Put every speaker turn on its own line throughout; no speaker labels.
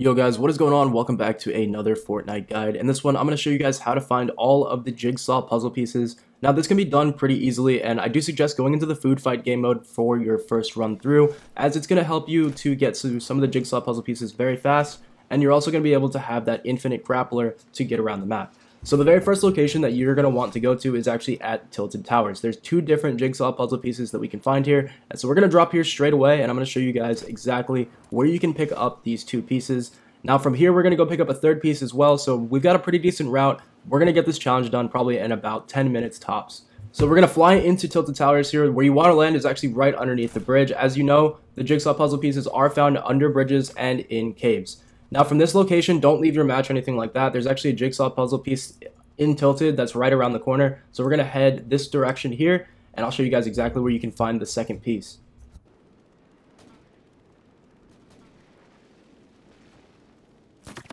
Yo guys, what is going on? Welcome back to another Fortnite guide. In this one, I'm going to show you guys how to find all of the jigsaw puzzle pieces. Now this can be done pretty easily and I do suggest going into the food fight game mode for your first run through as it's going to help you to get to some of the jigsaw puzzle pieces very fast and you're also going to be able to have that infinite grappler to get around the map. So the very first location that you're going to want to go to is actually at Tilted Towers. There's two different jigsaw puzzle pieces that we can find here. And so we're going to drop here straight away and I'm going to show you guys exactly where you can pick up these two pieces. Now from here, we're going to go pick up a third piece as well. So we've got a pretty decent route. We're going to get this challenge done probably in about 10 minutes tops. So we're going to fly into Tilted Towers here. Where you want to land is actually right underneath the bridge. As you know, the jigsaw puzzle pieces are found under bridges and in caves. Now from this location, don't leave your match or anything like that. There's actually a jigsaw puzzle piece in Tilted that's right around the corner. So we're going to head this direction here, and I'll show you guys exactly where you can find the second piece.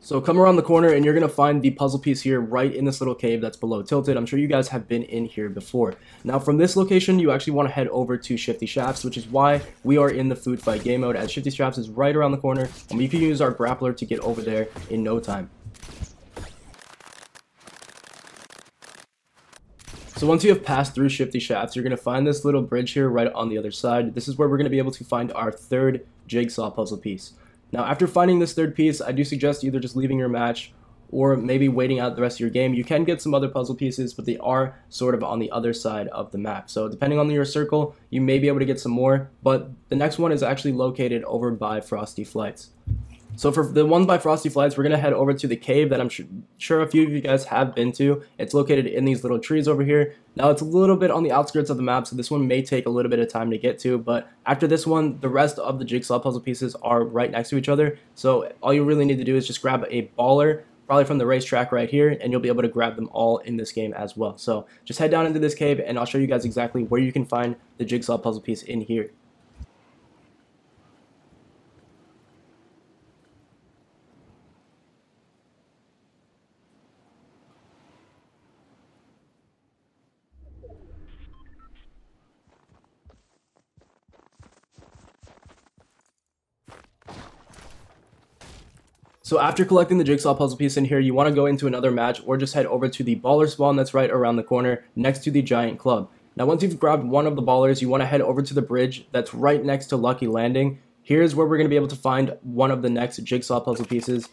So come around the corner and you're going to find the puzzle piece here right in this little cave that's below Tilted. I'm sure you guys have been in here before. Now from this location, you actually want to head over to Shifty Shafts, which is why we are in the food fight game mode as Shifty Shafts is right around the corner and we can use our grappler to get over there in no time. So once you have passed through Shifty Shafts, you're going to find this little bridge here right on the other side. This is where we're going to be able to find our third jigsaw puzzle piece. Now after finding this third piece, I do suggest either just leaving your match or maybe waiting out the rest of your game. You can get some other puzzle pieces, but they are sort of on the other side of the map. So depending on your circle, you may be able to get some more, but the next one is actually located over by Frosty Flights. So for the one by Frosty Flights, we're going to head over to the cave that I'm sure a few of you guys have been to. It's located in these little trees over here. Now it's a little bit on the outskirts of the map, so this one may take a little bit of time to get to, but after this one, the rest of the jigsaw puzzle pieces are right next to each other. So all you really need to do is just grab a baller, probably from the racetrack right here, and you'll be able to grab them all in this game as well. So just head down into this cave, and I'll show you guys exactly where you can find the jigsaw puzzle piece in here. So after collecting the jigsaw puzzle piece in here, you want to go into another match or just head over to the baller spawn that's right around the corner next to the giant club. Now once you've grabbed one of the ballers, you want to head over to the bridge that's right next to Lucky Landing. Here's where we're going to be able to find one of the next jigsaw puzzle pieces.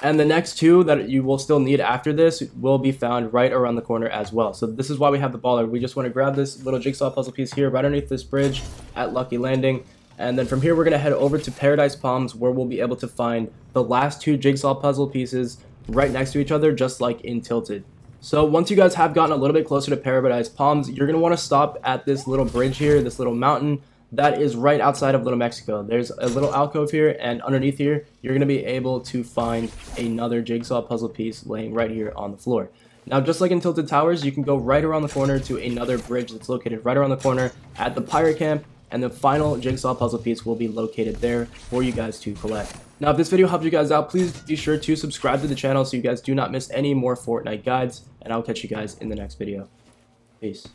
And the next two that you will still need after this will be found right around the corner as well. So this is why we have the baller. We just want to grab this little jigsaw puzzle piece here right underneath this bridge at Lucky Landing. And then from here, we're going to head over to Paradise Palms, where we'll be able to find the last two jigsaw puzzle pieces right next to each other, just like in Tilted. So once you guys have gotten a little bit closer to Paradise Palms, you're going to want to stop at this little bridge here, this little mountain that is right outside of Little Mexico. There's a little alcove here, and underneath here, you're going to be able to find another jigsaw puzzle piece laying right here on the floor. Now, just like in Tilted Towers, you can go right around the corner to another bridge that's located right around the corner at the Pirate Camp, and the final jigsaw puzzle piece will be located there for you guys to collect. Now if this video helped you guys out, please be sure to subscribe to the channel so you guys do not miss any more Fortnite guides, and I'll catch you guys in the next video. Peace.